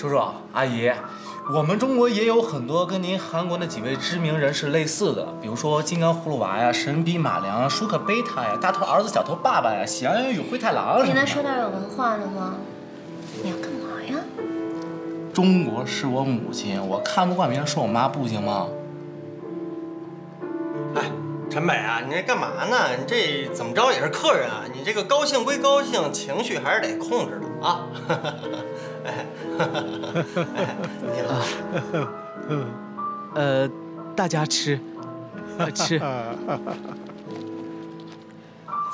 叔叔阿姨，我们中国也有很多跟您韩国那几位知名人士类似的，比如说金刚葫芦娃呀、神笔马良、舒克贝塔呀、大头儿子小头爸爸呀、喜羊羊与灰太狼什么的。你能说点有文化的吗？你要干嘛呀？中国是我母亲，我看不惯别人说我妈不行吗？哎，陈北啊，你这干嘛呢？你这怎么着也是客人啊，你这个高兴归高兴，情绪还是得控制的啊。哎，你好，呃，大家吃，呃吃。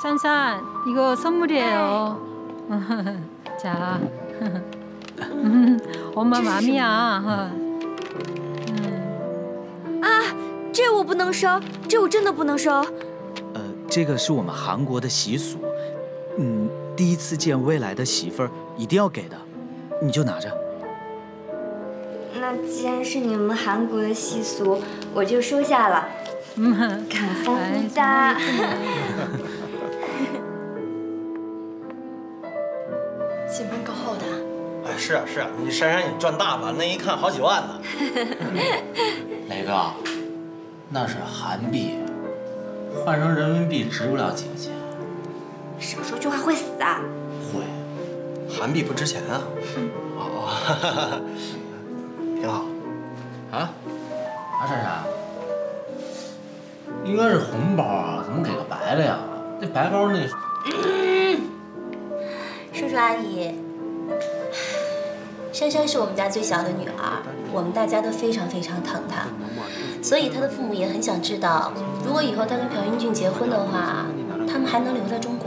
산산 이거 선물이에요. 자, 음, 엄마 맘이야. 음. 啊，这我不能收，这我真的不能收。呃，这个是我们韩国的习俗，嗯，第一次见未来的媳妇儿一定要给的， 你就拿着。那既然是你们韩国的习俗，我就收下了。嗯，感谢大家。积分够厚的。哎，是啊是啊，你珊珊也赚大了，那一看好几万呢。磊哥，那是韩币，换成人民币值不了几个钱。少说句话会死啊！会。韩币不值钱啊。哦，挺好。啊？啊珊珊，应该是红包啊，怎么给个白的呀？那白包那……叔叔阿姨，珊珊是我们家最小的女儿，我们大家都非常非常疼她，所以她的父母也很想知道，如果以后她跟朴英俊结婚的话，他们还能留在中国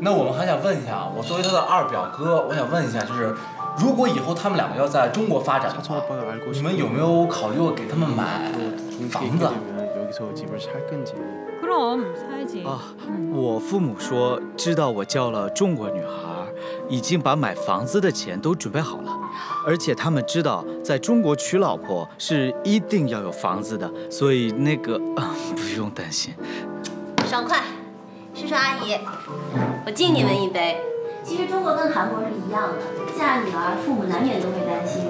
那我们还想问一下，我作为他的二表哥，我想问一下，就是如果以后他们两个要在中国发展，你们有没有考虑过给他们买房子？啊，我父母说知道我叫了中国女孩，已经把买房子的钱都准备好了，而且他们知道在中国娶老婆是一定要有房子的，所以那个啊不用担心，爽快。阿姨，我敬你们一杯。其实中国跟韩国是一样的，嫁女儿，父母难免都会担心。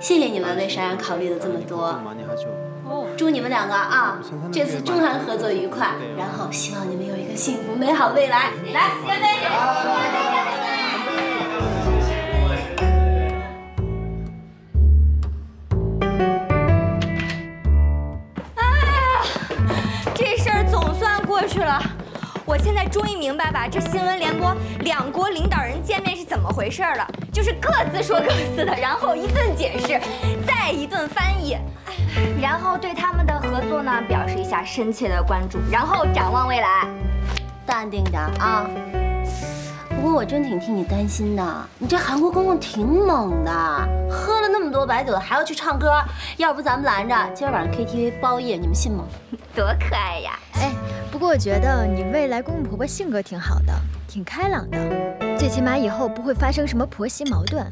谢谢你们为珊珊考虑了这么多，祝你们两个啊，这次中韩合作愉快，然后希望你们有一个幸福美好未来。来，干杯！干杯！干杯！哎呀，这事儿总算过去了。我现在终于明白吧，这新闻联播两国领导人见面是怎么回事了，就是各自说各自的，然后一顿解释，再一顿翻译，然后对他们的合作呢表示一下深切的关注，然后展望未来。淡定点啊。不过我真挺替你担心的，你这韩国公公挺猛的，喝了那么多白酒还要去唱歌，要不咱们拦着今儿晚上 KTV 包夜，你们信吗？多可爱呀！哎，不过我觉得你未来公公婆婆性格挺好的，挺开朗的，最起码以后不会发生什么婆媳矛盾。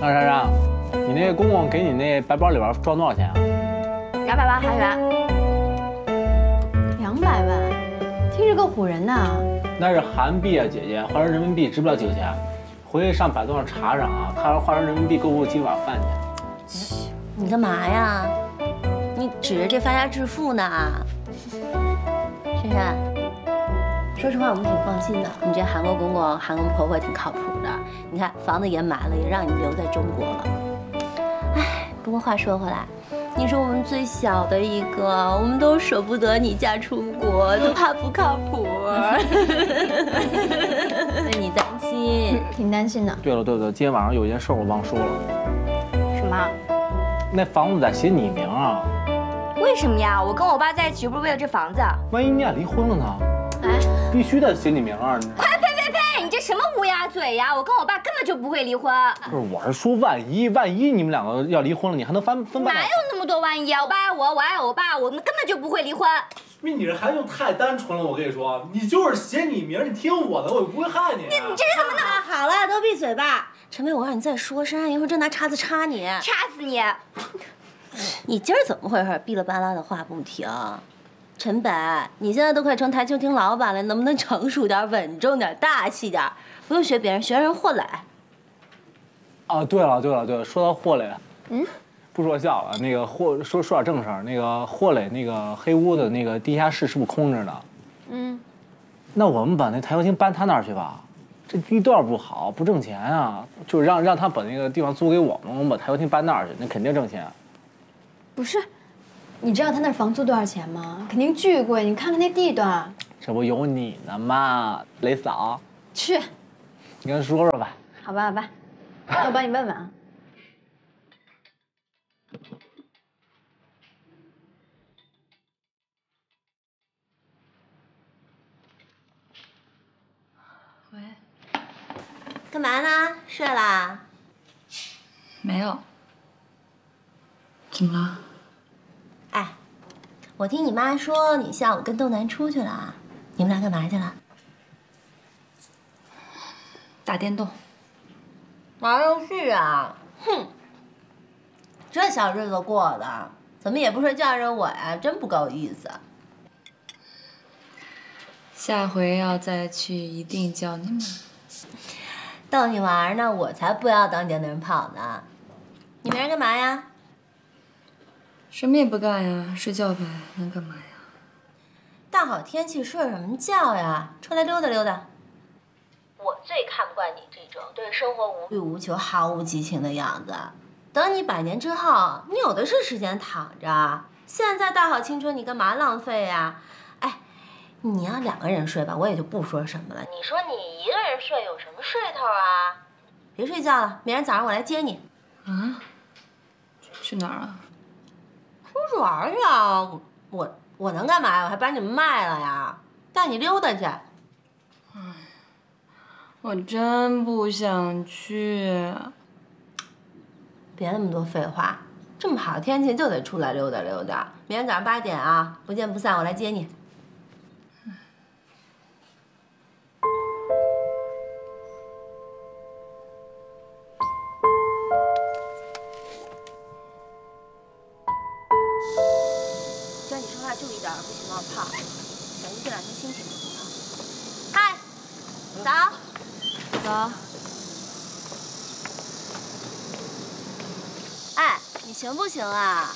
那珊珊，你那公公给你那白包里边装多少钱啊？两百万韩元。两百万，听着够唬人的。那是韩币啊，姐姐，换成人民币值不了几个钱。回去上百度上查查啊，看看换成人民币够不够几碗饭去。你干嘛呀？你指着这发家致富呢？珊珊，说实话，我们挺放心的。你这韩国公公、韩国婆婆挺靠谱的。你看房子也买了，也让你留在中国了。哎，不过话说回来，你是我们最小的一个，我们都舍不得你嫁出国，都怕不靠谱，为你担心。挺担心的。对了对了，今天晚上有件事我忘说了，什么？那房子得写你名啊，为什么呀？我跟我爸在一起又不是为了这房子。万一你俩离婚了呢？哎，必须得写你名啊！呸呸呸！你这什么乌鸦嘴？呀！我跟我爸根本就不会离婚。不是，我是说万一，万一你们两个要离婚了，你还能分分半哪有那么多万一啊？我爸爱我，我爱我爸，我们根本就不会离婚。你这孩子太单纯了，我跟你说，你就是写你名，你听我的，我又不会害你。你你这是怎么弄？好了，都闭嘴吧。陈北，我让你再说珊珊，一会儿真拿叉子插你。插死你！你今儿怎么回事？哔哩吧啦的话不停。陈北，你现在都快成台球厅老板了，能不能成熟点、稳重点、大气点？不用学别人，学人霍磊。啊，对了对了对了，说到霍磊，嗯，不说笑了，那个霍说说点正事儿，那个霍磊那个黑屋的那个地下室是不是空着呢？嗯，那我们把那台球厅搬他那儿去吧，这地段不好，不挣钱啊，就让让他把那个地方租给我们，我们把台球厅搬那儿去，那肯定挣钱。不是，你知道他那房租多少钱吗？肯定巨贵，你看看那地段。这不有你呢吗，雷嫂？去，你跟他说说吧。好吧好吧，那我帮你问问啊。喂，干嘛呢？睡啦？没有。怎么了？哎，我听你妈说你下午跟豆南出去了，你们俩干嘛去了？打电动。玩游戏啊？哼，这小日子过的，怎么也不说叫着我呀？真不够意思。下回要再去，一定叫你们。逗你玩呢，我才不要当电灯泡呢。你明儿干嘛呀？什么也不干呀，睡觉呗，能干嘛呀？大好天气睡什么觉呀？出来溜达溜达。我最看不惯你这种对生活无欲无求、毫无激情的样子。等你百年之后，你有的是时间躺着。现在大好青春，你干嘛浪费呀？哎，你要两个人睡吧，我也就不说什么了。你说你一个人睡有什么睡头啊？别睡觉了，明天早上我来接你。啊？去哪儿啊？出去玩去啊！我我我能干嘛呀？我还把你们卖了呀？带你溜达去。我真不想去。别那么多废话，这么好的天气就得出来溜达溜达。明天早上八点啊，不见不散，我来接你。行不行啊？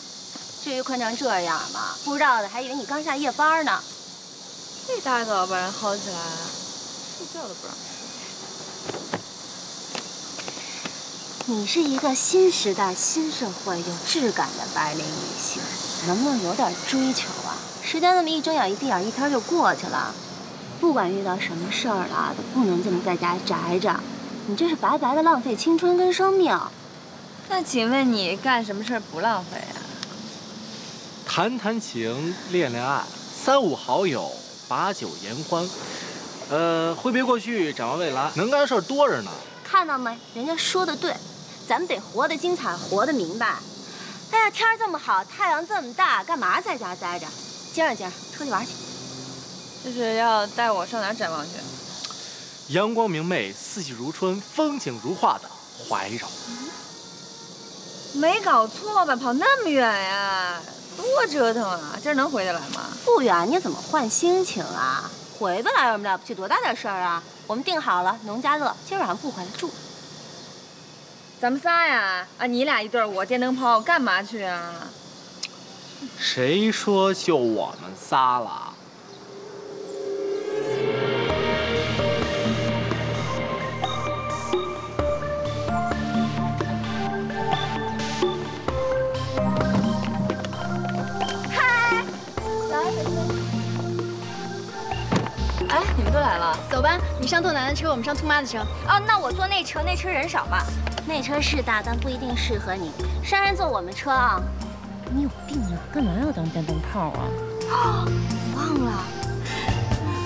至于困成这样吗？不知道的还以为你刚下夜班呢。一大早把人薅起来，睡觉都不让睡。你是一个新时代、新社会有质感的白领女性，能不能有点追求啊？时间那么一睁眼一闭眼，一天就过去了。不管遇到什么事儿了，都不能这么在家宅着。你这是白白的浪费青春跟生命。那请问你干什么事儿不浪费啊？谈谈情，恋恋爱，三五好友，把酒言欢。呃，挥别过去，展望未来，能干的事儿多着呢。看到没？人家说的对，咱们得活得精彩，活得明白。哎呀，天儿这么好，太阳这么大，干嘛在家待着？今儿今儿出去玩去。就是要带我上哪儿展望去？阳光明媚，四季如春，风景如画的怀柔。没搞错吧？跑那么远呀，多折腾啊！今儿能回得来吗？不远，你怎么换心情啊？回不来有什么了不起？多大点事儿啊？我们定好了，农家乐，今晚上不回来住。咱们仨呀？啊，你俩一对儿，我电灯泡，干嘛去啊？谁说就我们仨了？哎，你们都来了，走吧，你上豆楠的车，我们上兔妈的车。哦，那我坐那车，那车人少嘛。那车是大，但不一定适合你。珊珊坐我们车啊。你有病啊？干嘛要当电灯泡啊？哦，忘了。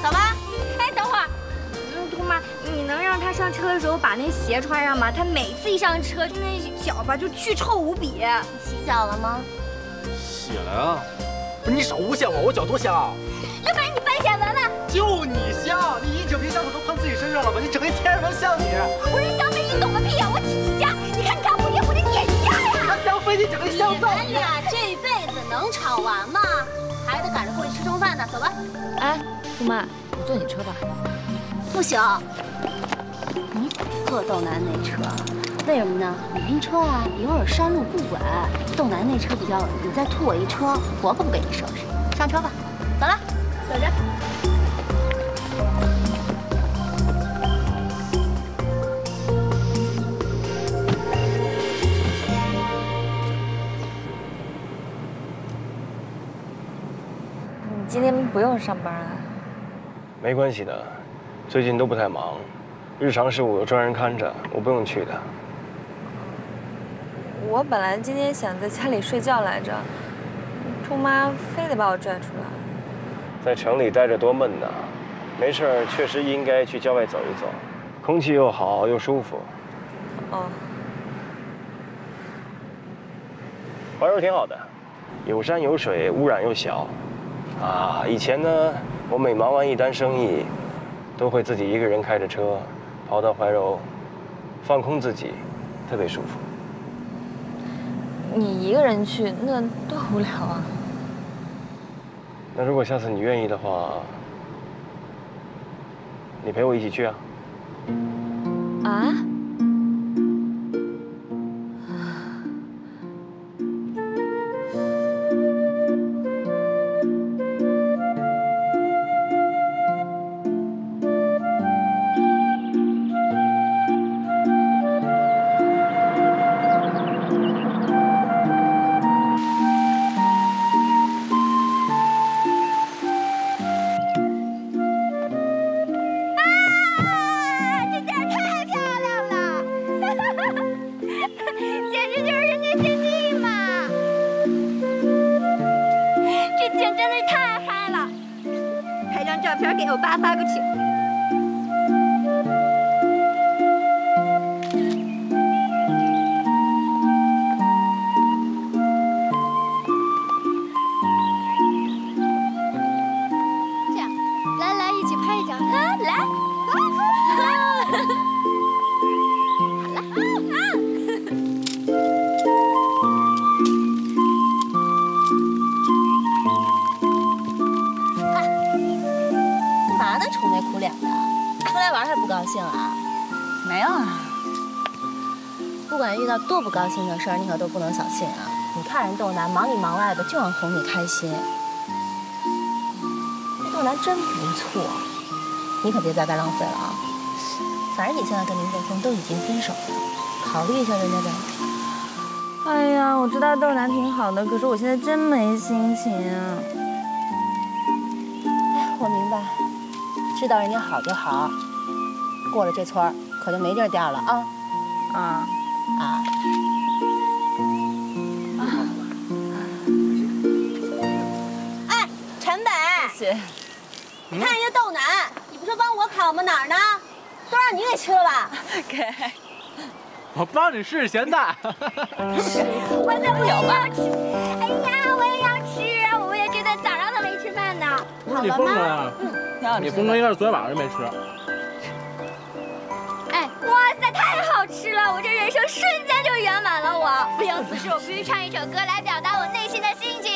走吧。哎，等会儿，嗯，兔妈，你能能让他上车的时候把那鞋穿上吗？他每次一上车，就那脚吧就巨臭无比。你洗脚了吗？洗了呀。不是你少诬陷我，我脚多香啊！要不然你翻下闻闻。就你香，你一整瓶香水都喷自己身上了吧？你整一天上像你。我是香妃，你懂个屁呀！我体香，你看你看蝴蝶，蝴蝶你也香呀。他香妃，你整个香皂。你们俩这辈子能吵完吗？还得赶着过去吃中饭呢，走吧。哎，姑妈，我坐你车吧。不行，你得坐豆楠那车。为什么呢？你晕车啊，一会儿山路不稳，豆楠那车比较稳。你再吐我一车，我可不给你收拾。上车吧，走了，走着。今天不用上班啊？没关系的，最近都不太忙，日常事务有专人看着，我不用去的。我本来今天想在家里睡觉来着，兔妈非得把我拽出来。在城里待着多闷呐，没事儿确实应该去郊外走一走，空气又好又舒服。哦。怀柔挺好的，有山有水，污染又小。啊，以前呢，我每忙完一单生意，都会自己一个人开着车，跑到怀柔，放空自己，特别舒服。你一个人去，那多无聊啊！那如果下次你愿意的话，你陪我一起去啊？啊？多不高兴的事儿，你可都不能小信啊！你看人豆楠忙里忙外的，就想哄你开心。豆楠真不错，你可别白白浪费了啊！反正你现在跟林峰峰都已经分手了，考虑一下人家呗。哎呀，我知道豆楠挺好的，可是我现在真没心情。哎，我明白，知道人家好就好，过了这村可就没地儿掉了啊！啊。啊！哎，陈北，谢谢。你看人家豆楠，你不说帮我烤吗？哪儿呢？都让你给吃了吧？给。我帮你试试咸蛋。我怎么也要吃？哎呀，我也要吃！我也觉得早上都没吃饭呢。不是你峰哥呀？嗯，你峰哥应该是昨天晚上就没吃。吃了，我这人生瞬间就圆满了。我不由此时，我必须唱一首歌来表达我内心的心情。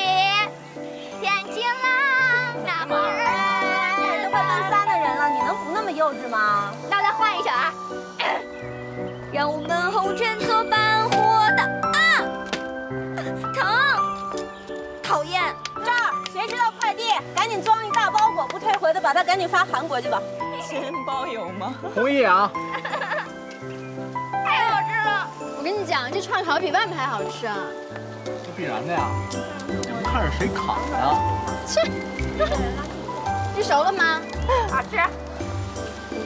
天晴了，那么热，都快奔三的人了，你能不那么幼稚吗？那我再换一首啊。让我们红尘作伴活的啊，疼，讨厌。这儿谁知道快递？赶紧装一大包裹，不退回的把它赶紧发韩国去吧。钱包有吗？同意啊。我跟你讲，这串烤比外面还好吃啊！这必然的呀，不看是谁烤的。切，这熟了吗？好吃。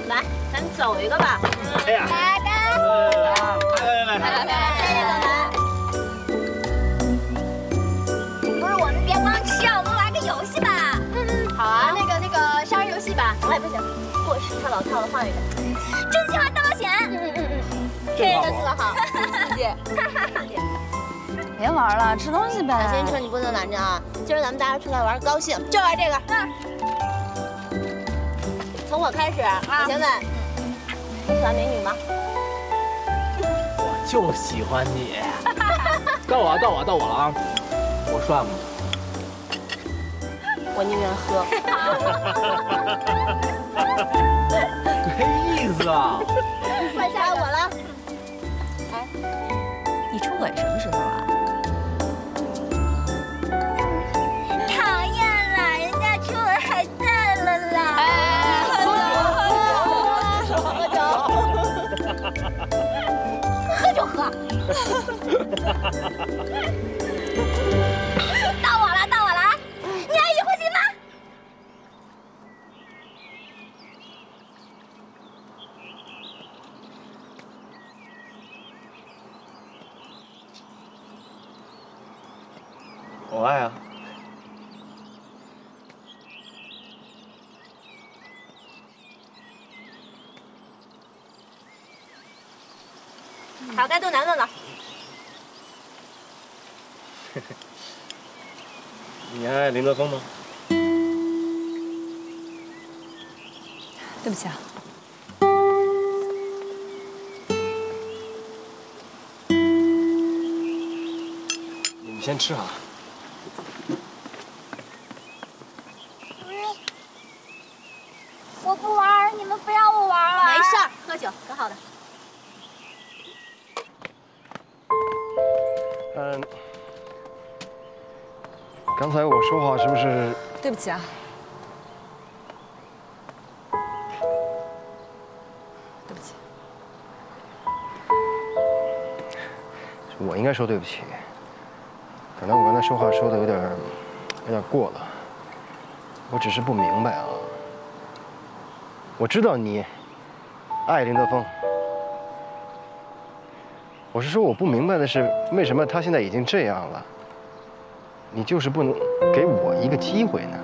来，咱走一个吧。哎呀，来的。来来来来来，谢谢豆楠。不是，我们别光吃啊，我们玩个游戏吧。好啊，那个那个杀人游戏吧。哎，不行。过时太老套了，换一个。真心话大冒险。嗯嗯嗯嗯，这个特好。别玩了，吃东西呗。小新车你不能拦着啊！今儿咱们大家出来玩，高兴就玩这个。嗯。从我开始，我先问，你喜欢美女吗？我就喜欢你。到我，到我，到我了啊！我帅吗？我宁愿喝。Ha ha ha ha! 林德峰吗？对不起啊。你们先吃啊。我不玩，你们不让我玩了。没事儿，喝酒可好的。嗯，刚才我说话是不是？对不起啊。对不起。我应该说对不起。可能我刚才说话说的有点，有点过了。我只是不明白啊。我知道你爱林德峰，我是说我不明白的是，为什么他现在已经这样了，你就是不能给我一个机会呢？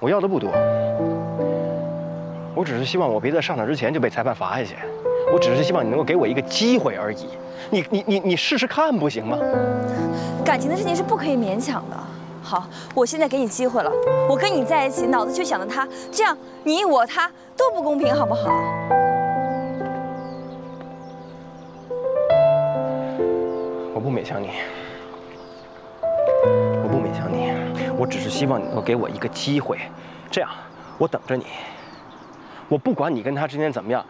我要的不多，我只是希望我别在上场之前就被裁判罚下去，我只是希望你能够给我一个机会而已。你你你你试试看不行吗？感情的事情是不可以勉强的。好，我现在给你机会了，我跟你在一起，脑子却想着他，这样你我他都不公平，好不好？我不勉强你，我只是希望你能够给我一个机会，这样我等着你。我不管你跟他之间怎么样，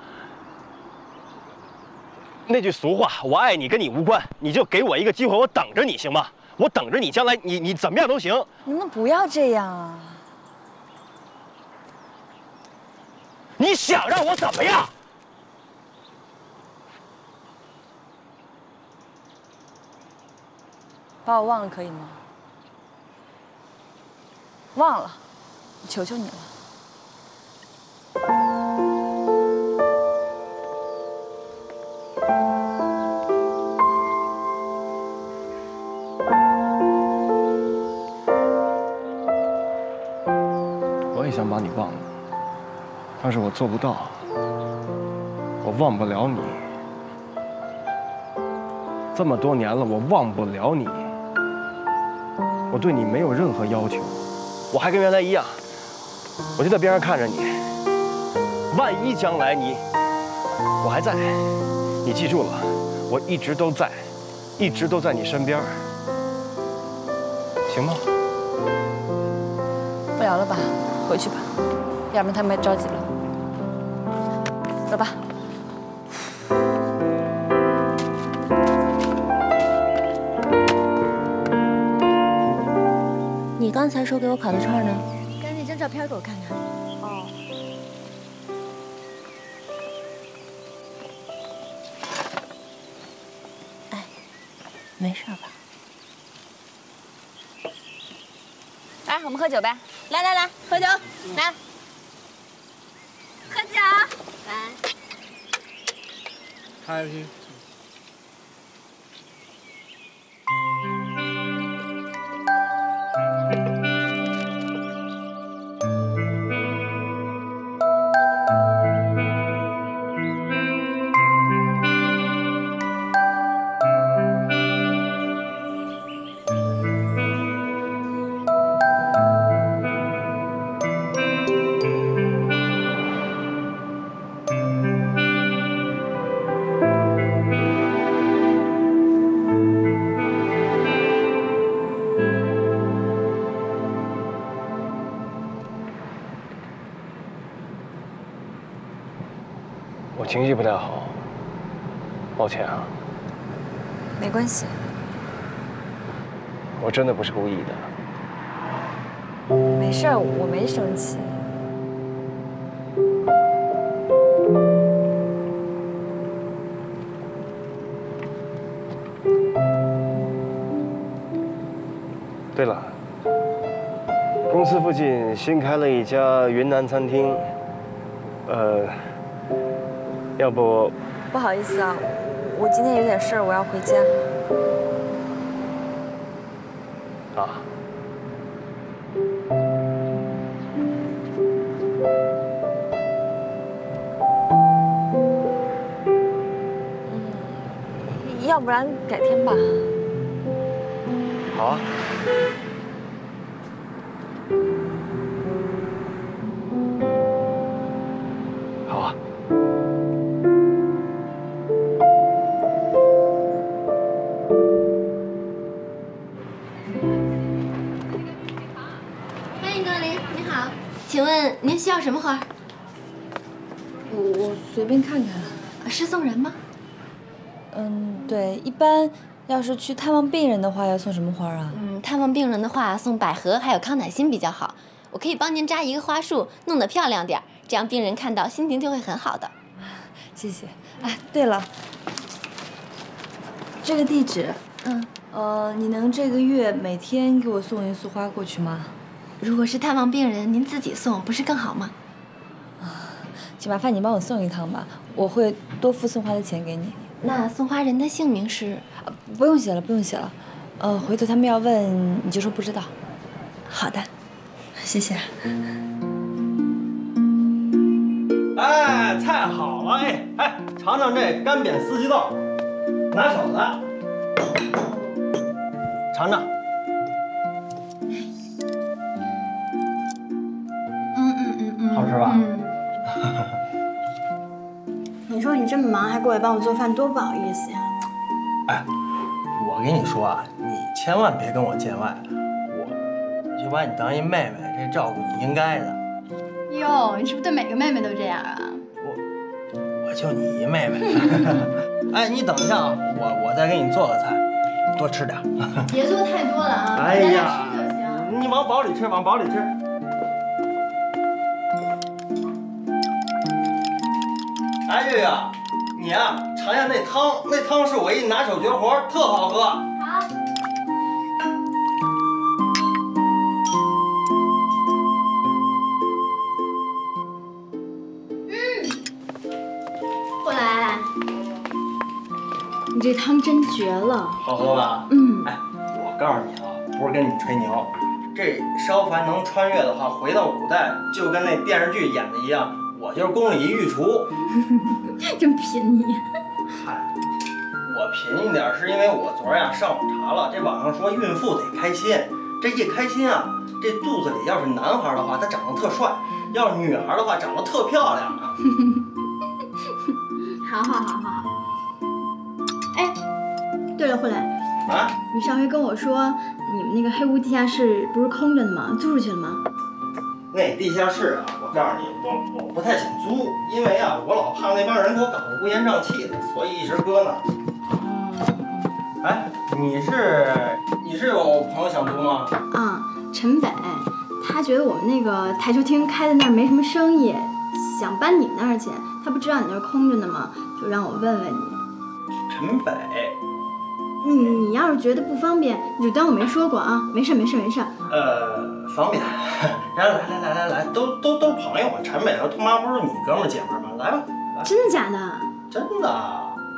那句俗话“我爱你”跟你无关，你就给我一个机会，我等着你行吗？我等着你，将来你你怎么样都行。能不能不要这样啊？你想让我怎么样？把我忘了可以吗？忘了，我求求你了。我也想把你忘了，但是我做不到，我忘不了你。这么多年了，我忘不了你。我对你没有任何要求，我还跟原来一样，我就在边上看着你。万一将来你我还在，你记住了，我一直都在，一直都在你身边，行吗？不聊了吧，回去吧，要不然他们着急了。走吧。说给我烤的串呢？赶紧张照片给我看看。哦。哎，没事吧？来，我们喝酒呗。来来来，喝酒，来。喝酒。来。开情绪不太好，抱歉啊。没关系，我真的不是故意的。没事儿，我没生气。对了，公司附近新开了一家云南餐厅，呃，要不不好意思啊，我今天有点事儿，我要回家。啊？要不然改天吧。好啊。什么花？我我随便看看。是送人吗？嗯，对，一般要是去探望病人的话，要送什么花啊？嗯，探望病人的话，送百合还有康乃馨比较好。我可以帮您扎一个花束，弄得漂亮点儿，这样病人看到心情就会很好的。谢谢。哎，对了，这个地址，嗯，呃，你能这个月每天给我送一束花过去吗？如果是探望病人，您自己送不是更好吗？啊请麻烦你帮我送一趟吧，我会多付送花的钱给你。那送花人的姓名是？不用写了，不用写了。呃，回头他们要问，你就说不知道。好的，谢谢。哎，菜好了，哎哎，尝尝这干煸四季豆，拿手的，尝尝。嗯嗯，好吃吧？嗯。你说你这么忙还过来帮我做饭，多不好意思呀！哎，我跟你说啊，你千万别跟我见外，我我就把你当一妹妹，这照顾你应该的。哟，你是不是对每个妹妹都这样啊？我我就你一妹妹。哎，你等一下啊，我我再给你做个菜，多吃点。别做太多了啊！哎呀吃就行。你往饱里吃，往饱里吃。哎月月，你呀、尝一下那汤，那汤是我一拿手绝活，特好喝。好。嗯，过来，你这汤真绝了。好喝吧？嗯。哎，我告诉你啊，不是跟你吹牛，这烧凡能穿越的话，回到古代，就跟那电视剧演的一样，我就是宫里一御厨。真贫你。嗨，我贫一点是因为我昨儿呀上网查了，这网上说孕妇得开心，这一开心啊，这肚子里要是男孩的话，他长得特帅；要是女孩的话，长得特漂亮。好好好好好。哎，对了，慧蕾，啊，你上回跟我说你们那个黑屋地下室不是空着的吗？租出去了吗？那地下室啊，我告诉你，我我不太想租，因为啊，我老怕那帮人给我搞得乌烟瘴气的，所以一直搁那儿。哎，你是你是有朋友想租吗？啊，陈北，他觉得我们那个台球厅开在那儿没什么生意，想搬你那儿去。他不知道你那儿空着呢吗？就让我问问你。陈北，你你要是觉得不方便，你就当我没说过啊。没事没事没事。呃，方便。来来来来来来，都都都是朋友嘛。陈美和兔妈不是你哥们姐们吗？来吧，来。真的假的？真的。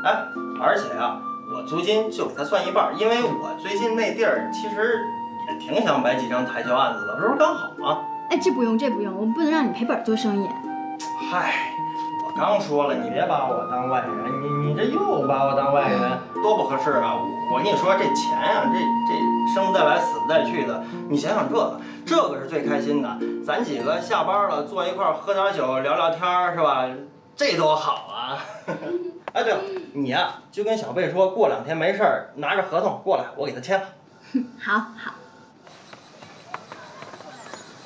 哎，而且啊，我租金就给他算一半，因为我最近那地儿其实也挺想摆几张台球案子的，这不是刚好吗？哎，这不用这不用，我们不能让你赔本做生意。嗨，我刚说了，你别把我当外人，你你这又把我当外人，多不合适啊！我跟你说，这钱啊、这这生不带来，死不带去的，你想想这个，这个是最开心的。咱几个下班了，坐一块儿喝点酒，聊聊天儿，是吧？这多好啊！哎，对了，你呀、就跟小贝说，过两天没事儿，拿着合同过来，我给他签了。好好。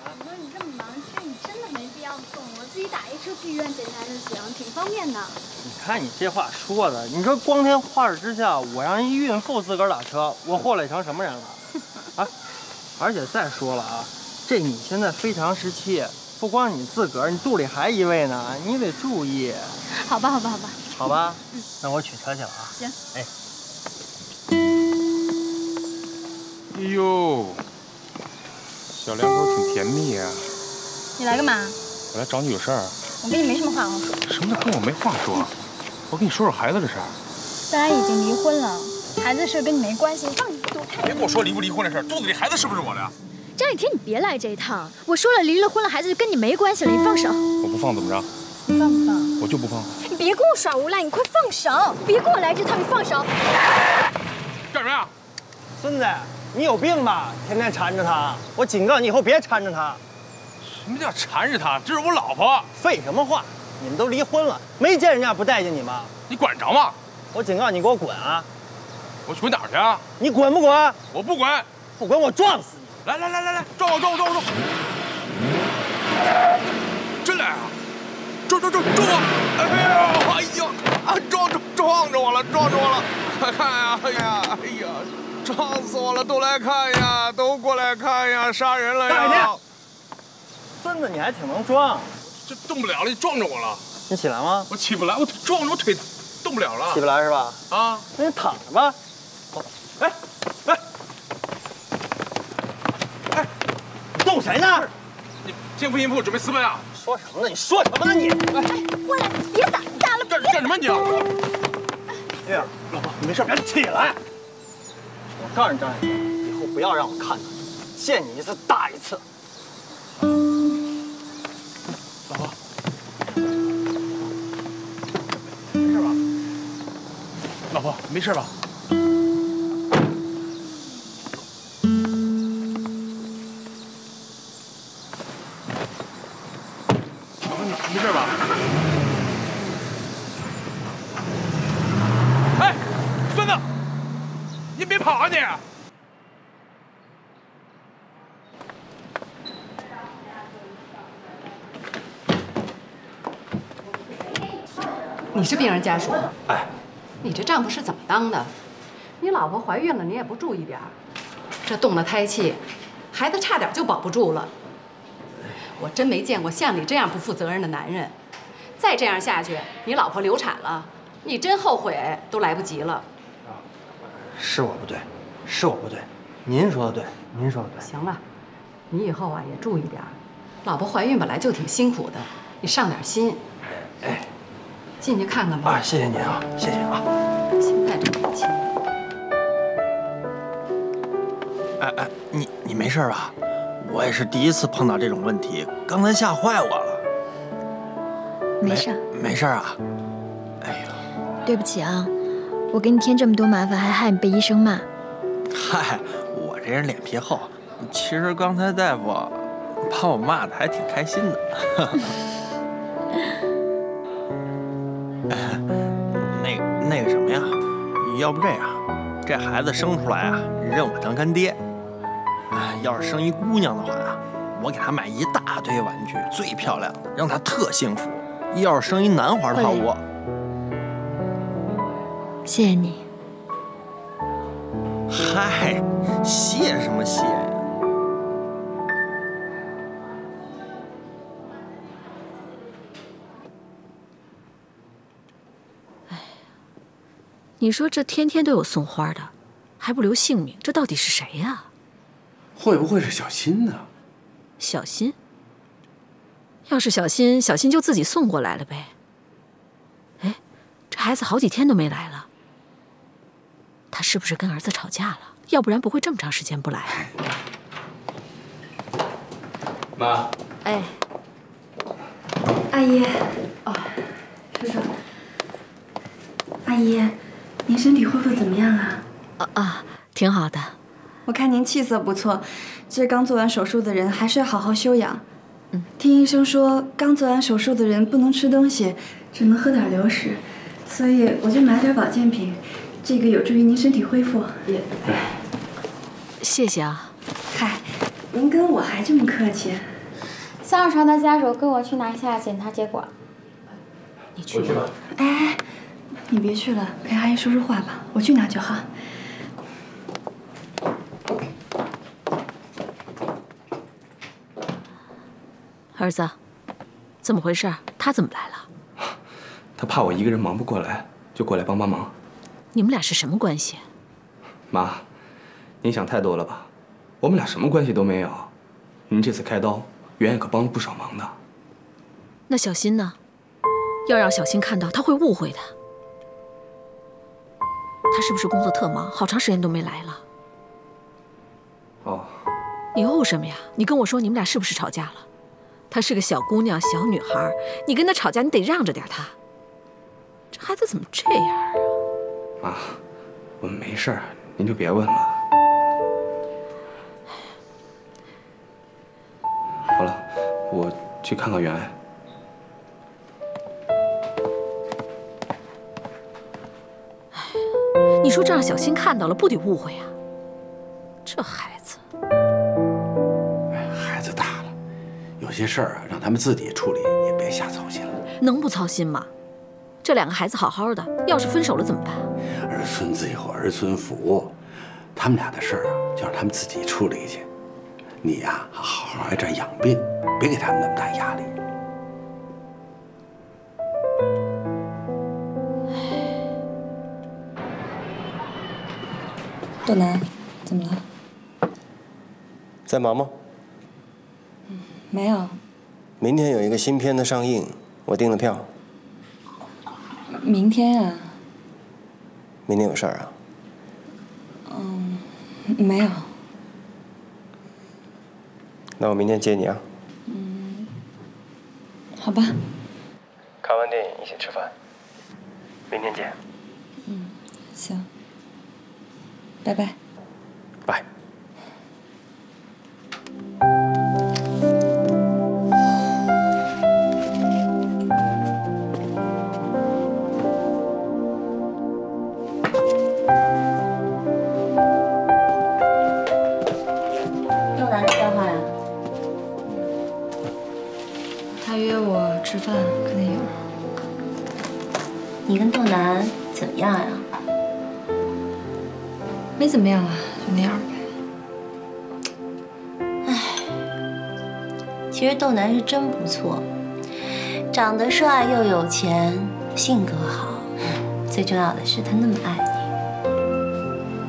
我说你这么忙，其实你真的没必要要送，我自己打一车去医院检查就行，挺方便的。你看你这话说的，你说光天化日之下，我让一孕妇自个儿打车，我祸累成什么人了？啊！而且再说了啊，这你现在非常时期，不光你自个儿，你肚里还一位呢，你得注意。好吧，好吧，好吧。好吧，那我取车去了啊。行。哎。哎呦，小两口挺甜蜜啊！你来干嘛？我来找你有事儿。我跟你没什么话好说。什么叫跟我没话说？我跟你说说孩子的事儿。咱俩已经离婚了，孩子的事跟你没关系，放你躲开。别跟我说离不离婚的事儿，肚子里孩子是不是我的？张雨婷，你别来这一套。我说了，离了婚了，孩子就跟你没关系了，你放手。我不放怎么着？你放不放？我就不放。你别跟我耍无赖，你快放手！别跟我来这套，你放手！干什么呀？孙子，你有病吧？天天缠着他，我警告你以后别缠着他。什么叫缠着她？这是我老婆。废什么话？你们都离婚了，没见人家不待见你吗？你管着吗？我警告你，给我滚啊！我滚哪儿去啊？你滚不滚？我不滚。不滚我撞死你！来来来来来，撞我撞我撞我撞！真来啊！撞撞撞撞我！哎呀哎呀啊！撞撞撞着我了，撞着我了！快看呀！哎呀哎呀！撞死我了！都来看呀！都过来看呀！杀人了呀！孙子，你还挺能装。这动不了了，你撞着我了。你起来吗？我起不来，我撞着我腿动不了了。起不来是吧？啊，那你躺着吧。哎哎哎，你动谁呢？你奸夫淫妇准备私奔啊？说什么呢？你说什么呢你？哎，过来，别打，打了干干什么你？月儿，老婆，你没事别起来。我告诉你张远，以后不要让我看到你，见你一次打一次。没事吧？老婆，你没事吧？哎，孙子，你别跑啊你！你是病人家属？哎，你这丈夫是怎么当的？你老婆怀孕了，你也不注意点儿，这动了胎气，孩子差点就保不住了。我真没见过像你这样不负责任的男人。再这样下去，你老婆流产了，你真后悔都来不及了。是我不对，是我不对，您说的对，您说的对。行了，你以后啊也注意点儿。老婆怀孕本来就挺辛苦的，你上点心。哎，进去看看吧。啊，谢谢您啊，谢谢啊。现在这脾气。哎哎，你你没事吧？我也是第一次碰到这种问题，刚才吓坏我了。没事，没事啊。哎呀，对不起啊，我给你添这么多麻烦，还害你被医生骂。嗨，我这人脸皮厚，其实刚才大夫把我骂的还挺开心的。要不这样，这孩子生出来啊，认我当干爹。哎，要是生一姑娘的话啊，我给她买一大堆玩具，最漂亮的，让她特幸福。要是生一男孩的话，我谢谢你。嗨，谢什么谢你说这天天都有送花的，还不留姓名，这到底是谁呀？会不会是小新呢？小新。要是小新，小新就自己送过来了呗。哎，这孩子好几天都没来了，他是不是跟儿子吵架了？要不然不会这么长时间不来。妈。哎，阿姨，哦，叔叔，阿姨，您身体恢复怎么样啊？啊啊，挺好的。我看您气色不错，这刚做完手术的人还是要好好休养。嗯，听医生说，刚做完手术的人不能吃东西，只能喝点流食，所以我就买点保健品，这个有助于您身体恢复。也，谢谢啊。嗨，您跟我还这么客气。向少的家属跟我去拿一下检查结果。你去吧。哎，你别去了，陪阿姨说说话吧，我去拿就好。儿子，怎么回事？他怎么来了？他怕我一个人忙不过来，就过来帮帮忙。你们俩是什么关系？妈，您想太多了吧？我们俩什么关系都没有。您这次开刀，圆圆可帮了不少忙的。那小新呢？要让小新看到，他会误会的。他是不是工作特忙，好长时间都没来了？哦。你哦什么呀？你跟我说，你们俩是不是吵架了？她是个小姑娘、小女孩，你跟她吵架，你得让着点她。这孩子怎么这样啊？妈，我们没事儿，您就别问了。好了，我去看看袁爱。说这让小新看到了，不得误会啊？这孩子。孩子大了有些事儿啊，让他们自己处理，也别瞎操心了。能不操心吗？这两个孩子好好的，要是分手了怎么办？儿孙自有儿孙福，他们俩的事儿啊，就让他们自己处理去。你呀，好好在这养病，别给他们那么大压力。豆南，怎么了？在忙吗？没有。明天有一个新片的上映，我订了票。明天啊？明天有事儿啊？嗯，没有。那我明天接你啊。嗯，好吧。看完电影一起吃饭。明天见。嗯，行。拜拜。拜。豆男是真不错，长得帅又有钱，性格好，最重要的是他那么爱你。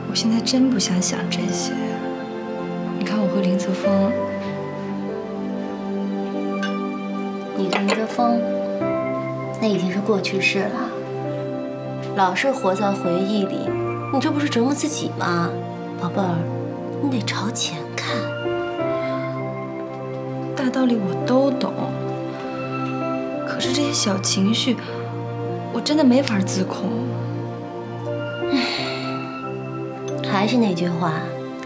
我现在真不想想这些。你看我和林泽峰，你跟林泽峰，那已经是过去式了。老是活在回忆里，你这不是折磨自己吗？宝贝儿，你得朝前道理我都懂，可是这些小情绪，我真的没法自控。还是那句话，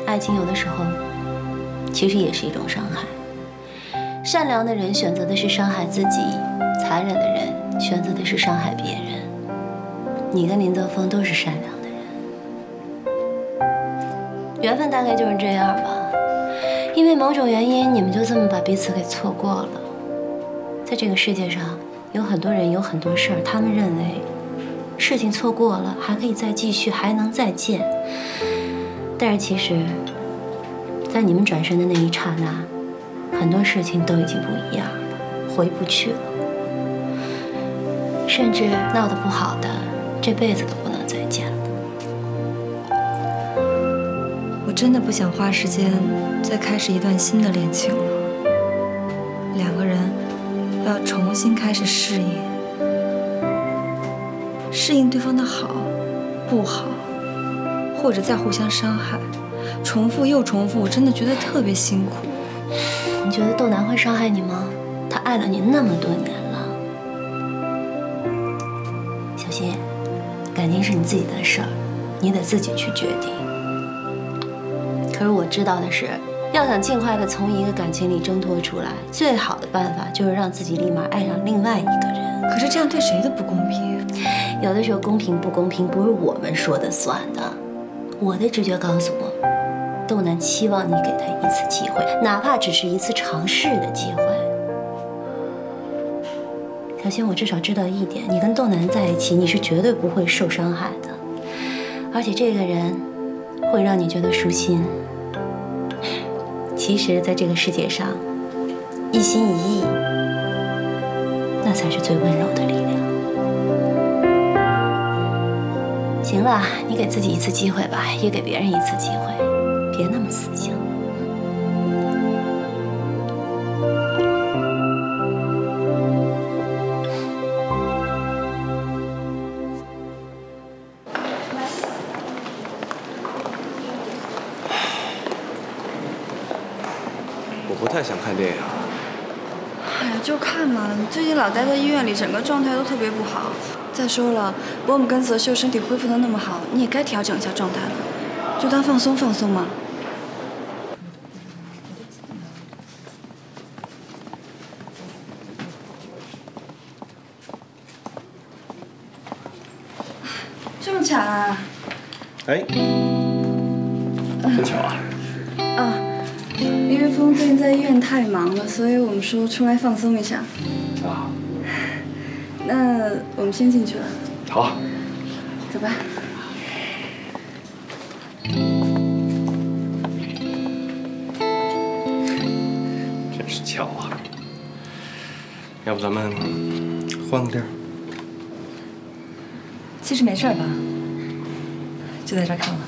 爱情有的时候其实也是一种伤害。善良的人选择的是伤害自己，残忍的人选择的是伤害别人。你跟林泽峰都是善良的人，缘分大概就是这样吧。因为某种原因，你们就这么把彼此给错过了。在这个世界上，有很多人，有很多事儿，他们认为事情错过了还可以再继续，还能再见。但是其实，在你们转身的那一刹那，很多事情都已经不一样了，回不去了，甚至闹得不好的。这辈子都不能再见了。真的不想花时间再开始一段新的恋情了。两个人要重新开始适应，适应对方的好、不好，或者再互相伤害，重复又重复，我真的觉得特别辛苦。你觉得豆楠会伤害你吗？他爱了你那么多年了。小新。感情是你自己的事儿，你得自己去决定。知道的是，要想尽快的从一个感情里挣脱出来，最好的办法就是让自己立马爱上另外一个人。可是这样对谁都不公平。有的时候公平不公平不是我们说的算的。我的直觉告诉我，豆楠期望你给他一次机会，哪怕只是一次尝试的机会。小新，我至少知道一点，你跟豆楠在一起，你是绝对不会受伤害的，而且这个人会让你觉得舒心。其实，在这个世界上，一心一意，那才是最温柔的力量。行了，你给自己一次机会吧，也给别人一次机会，别那么死心。太想看电影。哎呀，就看嘛，最近老待在医院里，整个状态都特别不好。再说了，伯母跟泽秀身体恢复的那么好，你也该调整一下状态了，就当放松放松嘛。这么巧啊！哎，所以我们说出来放松一下。啊，那我们先进去了，好。走吧。真是巧啊！要不咱们换个地儿？其实没事吧，就在这儿看了。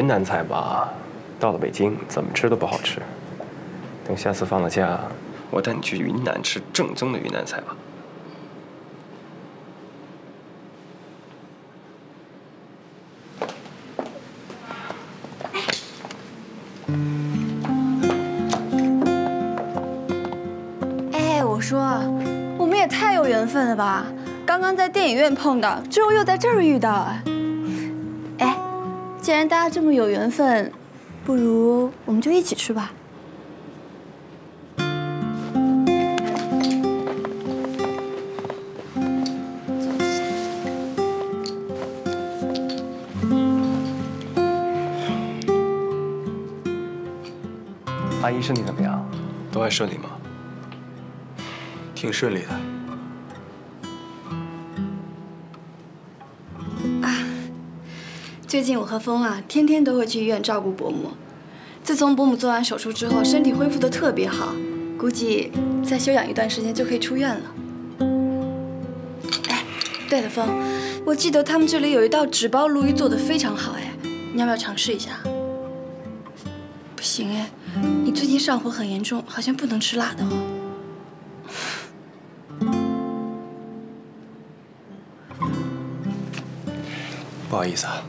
云南菜吧，到了北京怎么吃都不好吃。等下次放了假，我带你去云南吃正宗的云南菜吧。哎，我说，我们也太有缘分了吧！刚刚在电影院碰到，之后又在这儿遇到。哎，既然大家这么有缘分，不如我们就一起吃吧。阿姨身体怎么样？都还顺利吗？挺顺利的。最近我和峰啊，天天都会去医院照顾伯母。自从伯母做完手术之后，身体恢复的特别好，估计再休养一段时间就可以出院了。哎，对了，风，我记得他们这里有一道纸包鲈鱼做的非常好，哎，你要不要尝试一下？不行哎，你最近上火很严重，好像不能吃辣的哦。不好意思。啊。